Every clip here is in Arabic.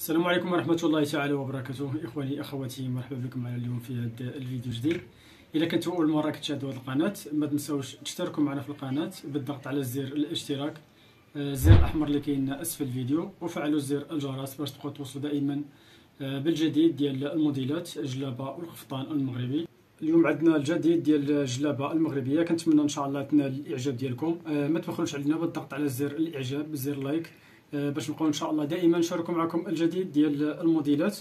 السلام عليكم ورحمة الله تعالى وبركاته. إخواني أخواتي مرحبا بكم معنا اليوم في هذا الفيديو جديد إذا كنتوا أول مرة كتشاهدوا هذه القناة ما تنساوش تشتركوا معنا في القناة بالضغط على زر الاشتراك. آه، الزر الأحمر اللي كاين أسفل الفيديو وفعلوا زر الجرس باش تبقوا توصلوا دائما آه، بالجديد ديال الموديلات الجلابة والقفطان المغربي. اليوم عندنا الجديد ديال الجلابة المغربية كنتمنى إن شاء الله تنال الإعجاب ديالكم. آه، ما تبخلوش علينا بالضغط على زر الإعجاب زر لايك. باش نبقاو إن شاء الله دائما نشاركوا معكم الجديد ديال الموديلات.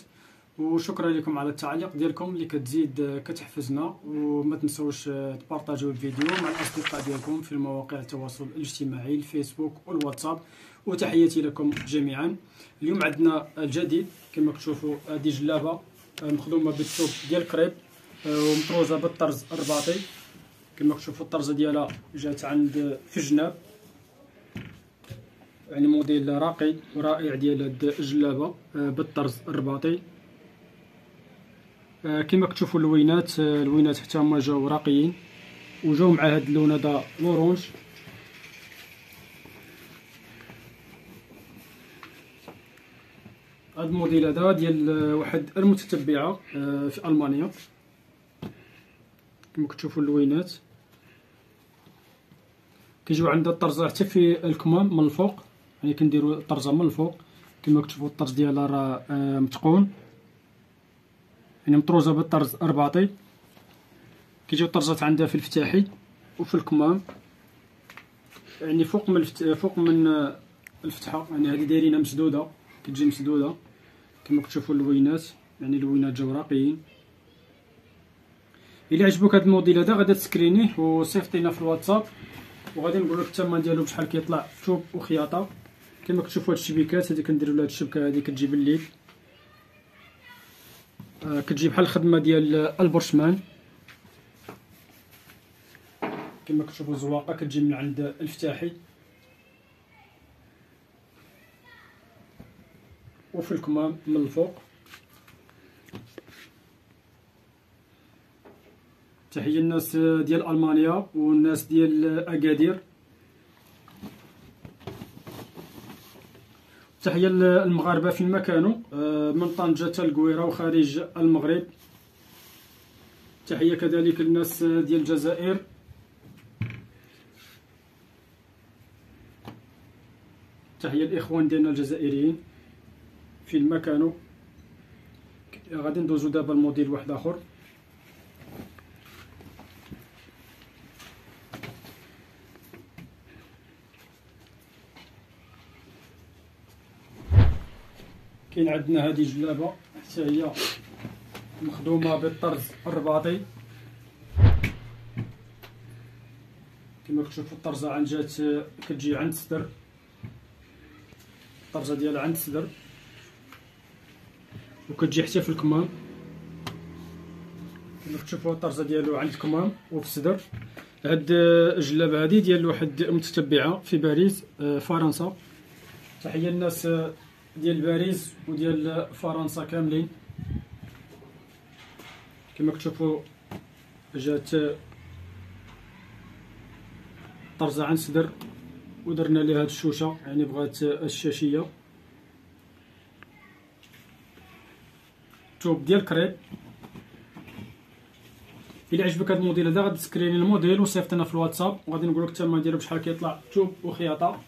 وشكرا لكم على التعليق ديالكم اللي كتزيد آه، كتحفزنا. وما تنسوش آه، تبارطاجيو الفيديو مع الأصدقاء ديالكم في مواقع التواصل الاجتماعي الفيسبوك والواتساب. وتحياتي لكم جميعا. اليوم عندنا الجديد. كما كتشوفوا هذه جلابه مخدومة بالثوب ديال الكريب ومطروزة بالطرز الرباطي. كما كتشوفوا الطرزه ديالها جات عند في الجناب يعني موديل راقي ورائع ديال هاد الجلابة آه، بالطرز الرباطي. آه، كما كتشوفوا اللوينات آه، اللوينات حتى هما جاو راقيين. وجاو مع هاد اللون هذا لورونج هاد الموديل هذا ديال واحد المتتبعة في ألمانيا. كما كتشوفوا اللوينات. كيجيو عندها الطرزه حتى في الكمام من الفوق. يعني كنديروا الطرزه من الفوق كما كتشوفوا الطرز ديالها راه آه، متقون. يعني مطروزة بالطرز أرباطي. كيجيو الطرزات عندها في الفتاحي وفي الكمام. يعني فوق من الفت... فوق من آه، الفتحة. يعني هذه دايرينها مسدودة. كتجي مسدودة. كما كتشوفوا اللوينات. يعني اللوينات جاو راقيين إلا عجبوك هذا الموديل هذا غادي تسكرينيه وصيفطينا في الواتساب. وغادي نقول لك الثمن ديالو بشحال كيطلع ثوب وخياطة. كما كتشوفوا هاد الشبيكات هادي كنديروا لها الشبكة هادي كتجي بالليل آه كتجي بحال الخدمة ديال البرشمان كما كتشوفوا الزواقة كتجي من عند الفتاحي. وفي الكمام من الفوق. تحية الناس ديال ألمانيا والناس ديال أكادير. تحية المغاربه في كانوا. آه، من طنجة حتى القويره وخارج المغرب. تحية كذلك للناس ديال الجزائر. تحية الاخوان ديالنا الجزائريين في كانوا. غادي ندوزو دابا الموديل واحد آخر. كاين عندنا هذه جلابة حتى هي مخدومة بالطرز الرباطي كما كتشوفوا الطرزة عند جات كتجي عند الصدر. الطرزة ديالها عند الصدر. وكتجي حتى في الكمام. كما كتشوفوا الطرزة ديالو عند الكمام وفي الصدر. هاد الجلابة هذه ديال واحد متتبعة في باريس آه، فرنسا. تحية للناس ديال باريس وديال فرنسا كاملين. كما كتشوفوا جات طرزة عن صدر ودرنا ليها هاد الشوشة يعني بغات الشاشية. توب ديال كريب. إلى عجبك هاد الموديل هذا غادي تسكريني الموديل وصيفطنا في الواتساب. وغادي نقول لك الثمن ديالو بشحال كيطلع توب وخياطة.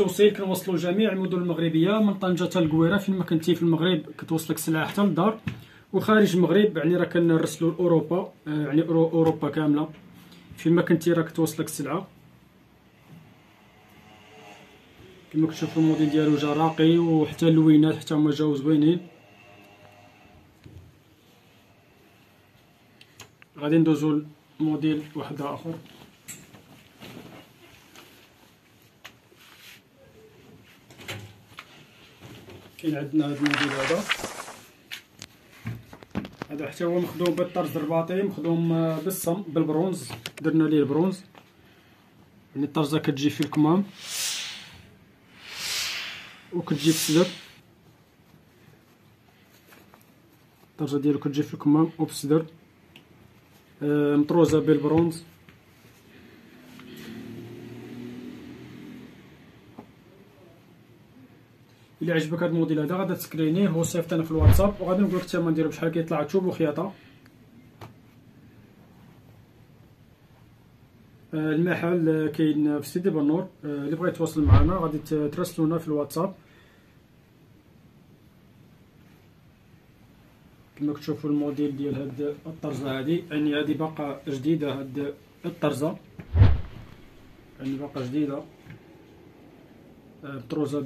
التوصيل كنوصلوا جميع المدن المغربية من طنجة حتى القويرة فين ما كنتي في المغرب كتوصلك السلعه حتى للدار. وخارج المغرب يعني راه كنرسلوا لاوروبا آه، يعني أوروبا كاملة. فين ما كنتي راه كتوصلك السلعة. كما كتشوفوا الموديل ديالو جا راقي وحتى اللوينات حتى هما جاو زوينين. غادي ندوزو لموديل واحد آخر. كاين عندنا هذا الموديل هذا. هذا حتى هو مخدوم بالطرز الرباطي مخدوم بالصم بالبرونز. درنا ليه البرونز. يعني الطرزة كتجي في الكمام. وكتجي في الصدر الطرزة ديالو كتجي في الكمام وفي الصدر آه مطروزة بالبرونز. الا عجبك هذا الموديل هذا غادي تسكرينيه وصيفط في الواتساب وغادي نقول لك الثمن ديالو بشحال كيطلع. تشوب وخياطه آه، المحل كاين في سيدي بنور. آه، اللي بغى يتواصل معنا غادي تراسلونا في الواتساب. كما كتشوفوا الموديل ديال هاد الطرزة هادي يعني هادي باقا جديدة هاد الطرزة. يعني باقا جديدة. بطروزه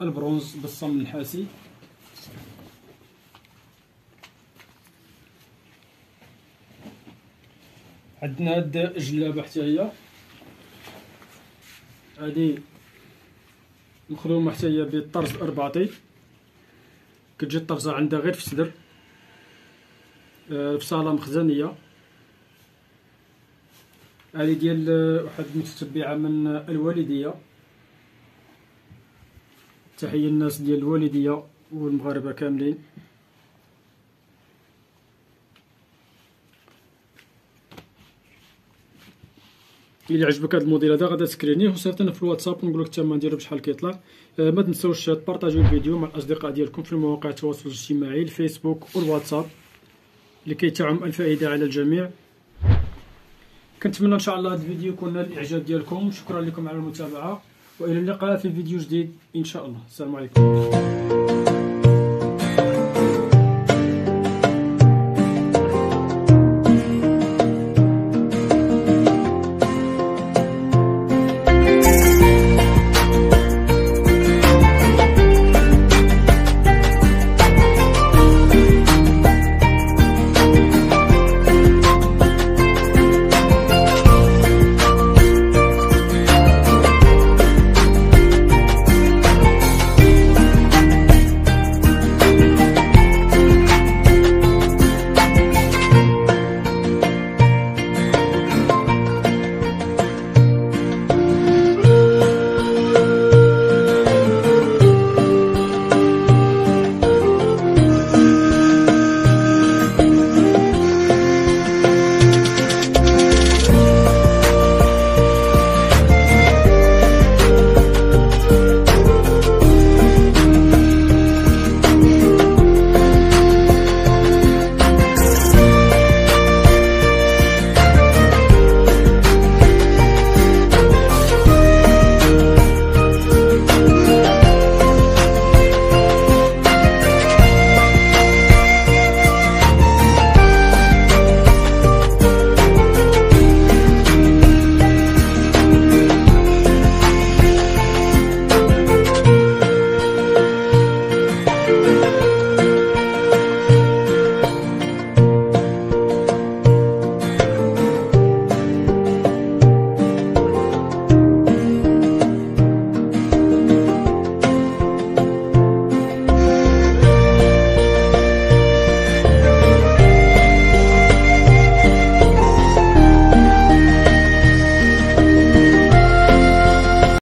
بالبرونز بالصمم النحاسي عندنا هاد الجلابه حتى هي هادي مخدومه حتى هي بالطرز الارباطي كتجي الطرزه عندها غير في الصدر. آه، في صالة مخزنية. هذه ديال واحد المتتبعة من الوالدية. تحية الناس ديال الوالدية والمغاربة كاملين. إلى عجبك هذا الموديل هذا غادي تسكرينيه وصيفط في الواتساب ونقول لك الثمن ديالو بشحال كيطلع. آه ما تنساوش تبارطاجيو الفيديو مع الأصدقاء ديالكم في مواقع التواصل الاجتماعي الفيسبوك والواتساب لكي تعم الفائده على الجميع. كنتمنى إن شاء الله هذا الفيديو يكون نال الاعجاب ديالكم. شكرا لكم على المتابعة. وإلى اللقاء في فيديو جديد إن شاء الله. السلام عليكم.